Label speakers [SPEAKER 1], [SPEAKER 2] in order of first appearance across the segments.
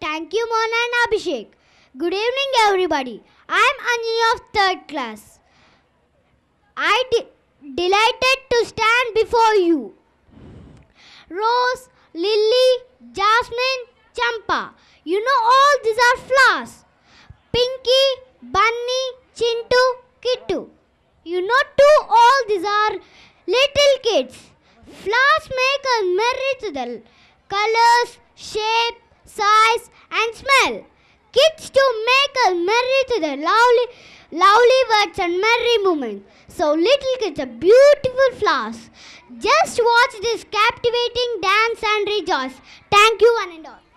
[SPEAKER 1] Thank you, Mona and Abhishek. Good evening, everybody. I am Anjani of third class. I de- delighted to stand before you. Rose, lily, jasmine, champa. You know all these are flowers. Pinky, bunny, chintu, kittu. You know too all these are little kids. Flowers make us merry to the colors, shape, size and smell. Kids to make a merry to the lovely, lovely words and merry moments. So little kids are beautiful flowers. Just watch this captivating dance and rejoice. Thank you one and all.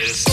[SPEAKER 2] Dum